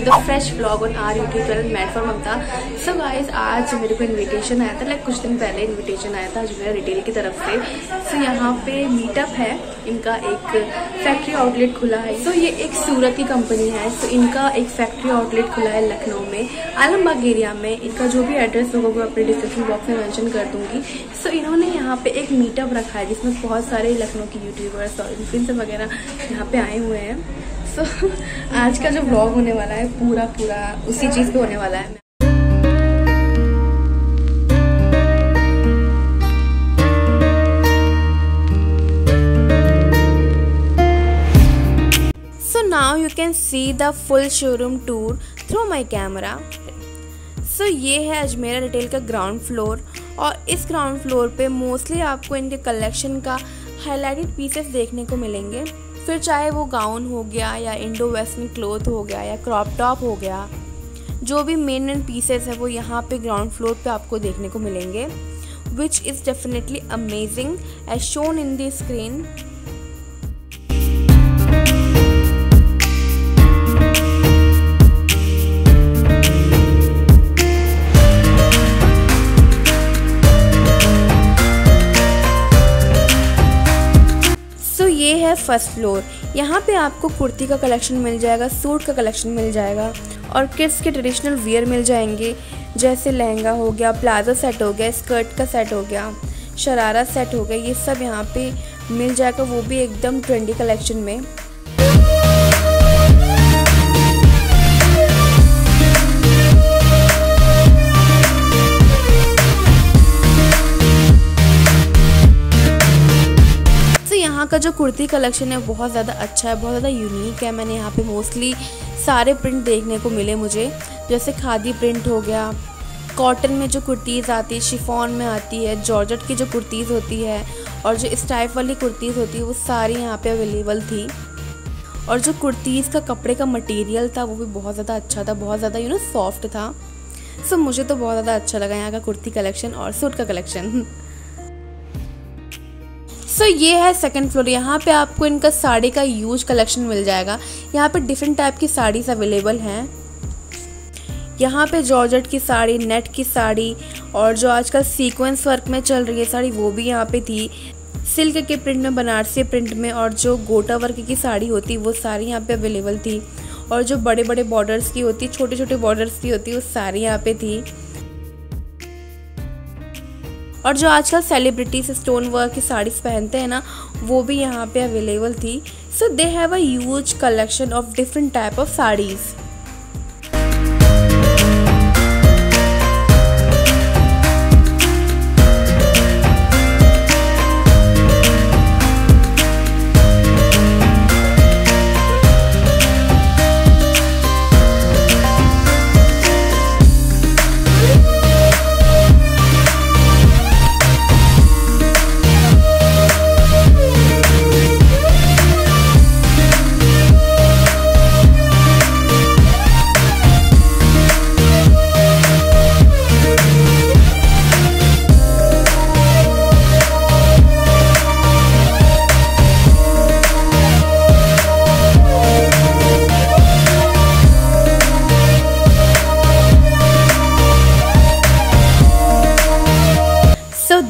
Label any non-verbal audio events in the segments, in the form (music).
To the fresh blog on our YouTube channel mat for Mamta so guys आज मेरे को invitation आया था लाइक कुछ दिन पहले इनविटेशन आया था मेरा रिटेल की तरफ़ से। सो so, यहाँ पे मीटअप है इनका एक फैक्ट्री आउटलेट खुला है। सो so, ये एक सूरत की कंपनी है सो so, इनका एक फैक्ट्री आउटलेट खुला है लखनऊ में आलमबाग एरिया में। इनका जो भी एड्रेस होगा वो अपने डिस्क्रिप्शन बॉक्स में मैंशन कर दूँगी। सो so, इन्होंने यहाँ पे एक मीटअप रखा है जिसमें बहुत सारे लखनऊ के यूट्यूबर्स और इन्फ्लुएंसर वगैरह यहाँ पे आए हुए हैं। सो so, आज का जो ब्लॉग होने वाला है पूरा पूरा उसी चीज़ पे होने वाला है। So now you can see the full showroom tour through my camera. So ये है अजमेरा रिटेल का ग्राउंड फ्लोर और इस ग्राउंड फ्लोर पे मोस्टली आपको इनके कलेक्शन का हाईलाइटेड पीसेस देखने को मिलेंगे। फिर चाहे वो गाउन हो गया या इंडो वेस्टर्न क्लोथ हो गया या क्रॉप टॉप हो गया, जो भी मेन मेन पीसेस है वो यहाँ पे ग्राउंड फ्लोर पे आपको देखने को मिलेंगे which is definitely amazing as shown in the screen ये है फ़र्स्ट फ्लोर। यहाँ पे आपको कुर्ती का कलेक्शन मिल जाएगा, सूट का कलेक्शन मिल जाएगा और किड्स के ट्रेडिशनल वियर मिल जाएँगे, जैसे लहंगा हो गया, प्लाजो सेट हो गया, स्कर्ट का सेट हो गया, शरारा सेट हो गया, ये सब यहाँ पे मिल जाएगा, वो भी एकदम ट्रेंडी कलेक्शन में। कुर्ती कलेक्शन है, बहुत ज़्यादा अच्छा है, बहुत ज़्यादा यूनिक है। मैंने यहाँ पे मोस्टली सारे प्रिंट देखने को मिले मुझे। जैसे खादी प्रिंट हो गया कॉटन में जो कुर्तीज़ आती है शिफॉन में आती है जॉर्जट की जो कुर्तीज़ होती है, और जो स्टाइफ वाली कुर्तीज़ होती है, वो सारी यहाँ पे अवेलेबल थी। और जो कुर्तीज़ का कपड़े का मटेरियल था, वो भी बहुत ज़्यादा अच्छा था, बहुत ज़्यादा यू नो सॉफ्ट था। सो मुझे तो बहुत ज़्यादा अच्छा लगा यहाँ का कुर्ती कलेक्शन और सूट का कलेक्शन। (laughs) सो so, ये है सेकंड फ्लोर यहाँ पे आपको इनका साड़ी का यूज़ कलेक्शन मिल जाएगा. यहाँ पे डिफरेंट टाइप की साड़ीज अवेलेबल हैं. यहाँ पे जॉर्जट की साड़ी नेट की साड़ी और जो आजकल सीक्वेंस वर्क में चल रही है साड़ी वो भी यहाँ पे थी. सिल्क के प्रिंट में बनारसी प्रिंट में और जो गोटा वर्क की साड़ी होती वो सारी यहाँ पे अवेलेबल थी. और जो बड़े बड़े बॉर्डर्स की होती छोटे छोटे बॉर्डर्स की होती वो सारी यहाँ पे थी. और जो आजकल सेलिब्रिटीज स्टोन वर्क की साड़ीज़ पहनते हैं ना, वो भी यहाँ पे अवेलेबल थी। So they have a huge collection of different type of saris.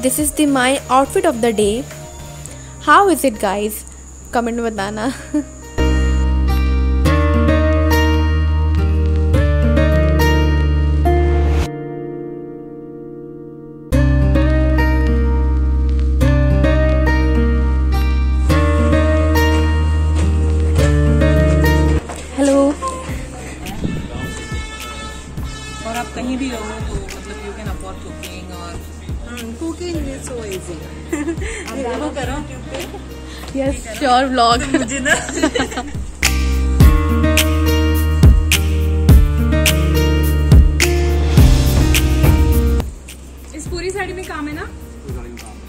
this is the my outfit of the day. How is it guys? Comment anna (laughs) yes sure vlog मुझे ना। इस पूरी साड़ी में काम है ना?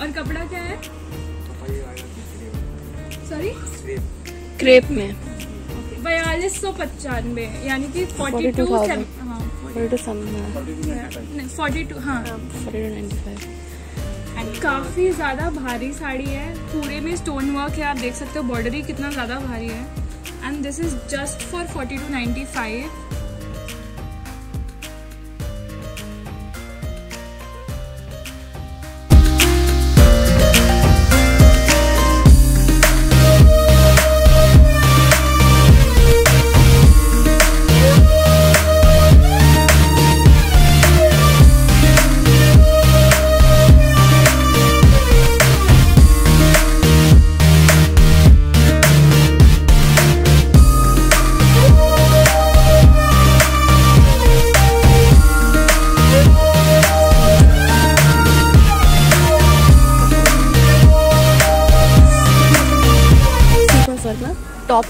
और कपड़ा क्या है? सॉरी क्रेप में। बयालीस सौ पचानवे यानी कि फोर्टी टू 42,000. हाँ। फोर्टी टू हाँ। काफ़ी ज़्यादा भारी साड़ी है। पूरे में स्टोन वर्क है, आप देख सकते हो बॉर्डर ही कितना ज़्यादा भारी है। And this is just for forty two ninety five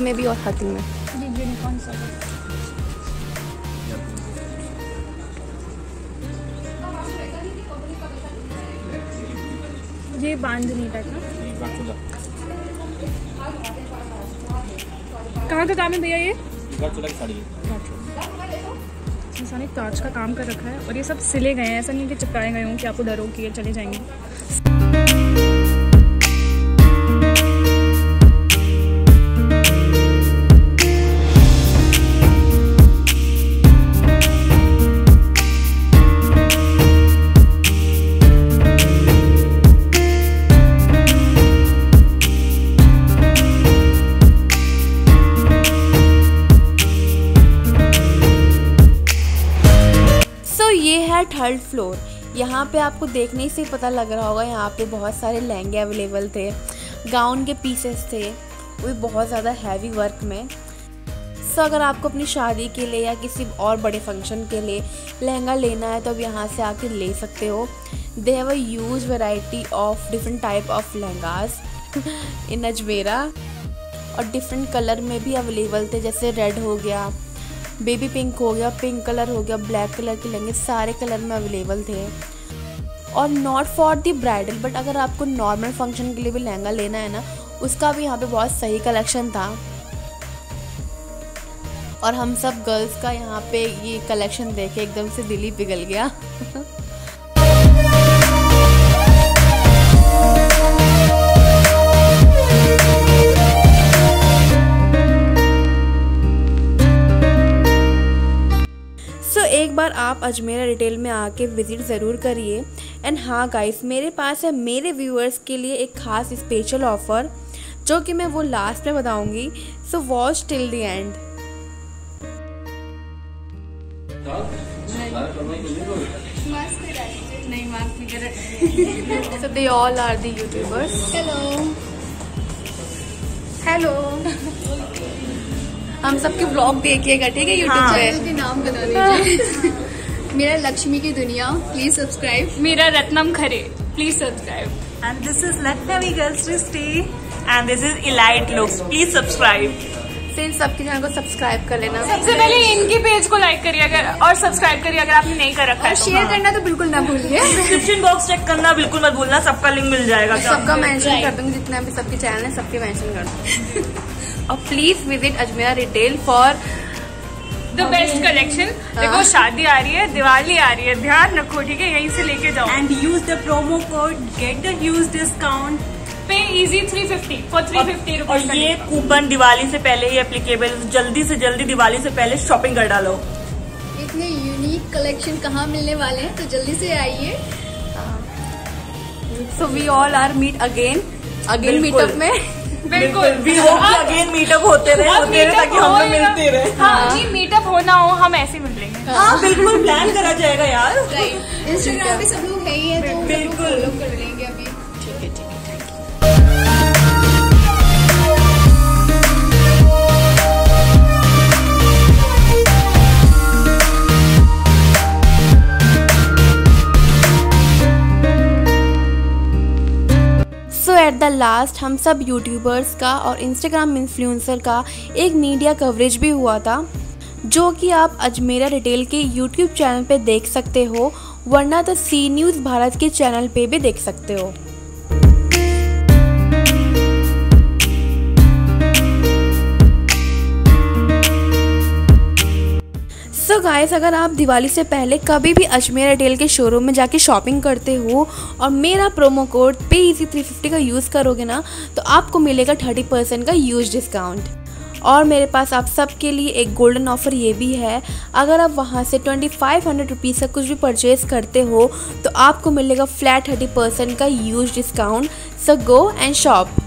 में भी और हाथिंग में। ये कहाँ का काम है भैया ये? इंसान ताज का काम कर रखा है और ये सब सिले गए हैं। ऐसा नहीं कि चिपकाए गए हों कि आपको डर कि ये चले जाएँगे। थर्ड फ्लोर यहाँ पे आपको देखने से पता लग रहा होगा, यहाँ पे बहुत सारे लहंगे अवेलेबल थे। गाउन के पीसेस थे। वो बहुत ज़्यादा हैवी वर्क में। सो अगर आपको अपनी शादी के लिए या किसी और बड़े फ़ंक्शन के लिए लहंगा लेना है तो अब यहाँ से आके ले सकते हो। They have a huge variety of different type of lehengas in Ajmera और डिफरेंट कलर में भी अवेलेबल थे, जैसे रेड हो गया। बेबी पिंक हो गया, पिंक कलर हो गया, ब्लैक कलर के लहंगे, सारे कलर में अवेलेबल थे। और not for the bridal but अगर आपको नॉर्मल फ़ंक्शन के लिए भी लहंगा लेना है ना, उसका भी यहाँ पे बहुत सही कलेक्शन था। और हम सब गर्ल्स का यहाँ पे ये कलेक्शन देखे एकदम से दिल ही पिघल गया। (laughs) बार आप अजमेरा रिटेल में आके विज़िट ज़रूर करिए। एंड हाँ गाइस मेरे पास है मेरे व्यूअर्स के लिए एक ख़ास स्पेशल ऑफ़र जो कि मैं वो लास्ट में बताऊँगी। So watch till the end so they all are the youtubers. Hello hello हम सबके ब्लॉग देखिएगा ठीक है यूट्यूब हाँ। चैनल के नाम बता दीजिए (laughs) मेरा लक्ष्मी की दुनिया प्लीज़ सब्सक्राइब मेरा Ratnam Khare please subscribe And this is Lucknowi Girls to Stay. And this is Elite Looks. Please subscribe. से इन सबके चैनल को सब्सक्राइब कर लेना सबसे पहले इनके पेज को लाइक करिए अगर और सब्सक्राइब करिए अगर आपने नहीं कर रखा है शेयर करना तो बिल्कुल ना भूलिए डिस्क्रिप्शन बॉक्स चेक करना बिल्कुल मत भूलना सबका लिंक मिल जाएगा सबका मेंशन कर दूँगी जितना भी सबके चैनल है सबके मेंशन कर दूँगी और please visit Ajmera retail for the best collection देखो शादी आ रही है दिवाली आ रही है। ध्यान रखो ठीक है? यहीं से लेके जाओ। And use the promo code get the huge discount. Pay easy 350 for 350 और रुपीज़ ये कूपन दिवाली से पहले ही एप्लीकेबल जल्दी से जल्दी दिवाली से पहले शॉपिंग कर डालो। इतने यूनिक कलेक्शन कहाँ मिलने वाले हैं? तो जल्दी से आइए। So we all are meet again again meetup में। बिल्कुल। वी होप अगेन मीटअप होते रहे होते रहे ताकि हम लोग मिलते रहे। हाँ जी मीटअप होना हो हम ऐसे मिल लेंगे। हाँ बिल्कुल प्लान करा जाएगा यार। इंस्टाग्राम पे सब लोग है ही है तो बिल्कुल। लास्ट हम सब यूट्यूबर्स का और इंस्टाग्राम इन्फ्लुएंसर का एक मीडिया कवरेज भी हुआ था, जो कि आप अजमेरा रिटेल के यूट्यूब चैनल पे देख सकते हो, वरना तो सी न्यूज़ भारत के चैनल पे भी देख सकते हो। गाइस अगर आप दिवाली से पहले कभी भी अजमेर रिटेल के शोरूम में जाके शॉपिंग करते हो और मेरा promo code pay easy three fifty का यूज़ करोगे ना तो आपको मिलेगा थर्टी परसेंट का यूज़ डिस्काउंट और मेरे पास आप सबके लिए एक गोल्डन ऑफ़र ये भी है, अगर आप वहाँ से ट्वेंटी फाइव हंड्रेड रुपीज़ का कुछ भी परचेज़ करते हो तो आपको मिलेगा फ्लैट थर्टी परसेंट का huge discount so go and shop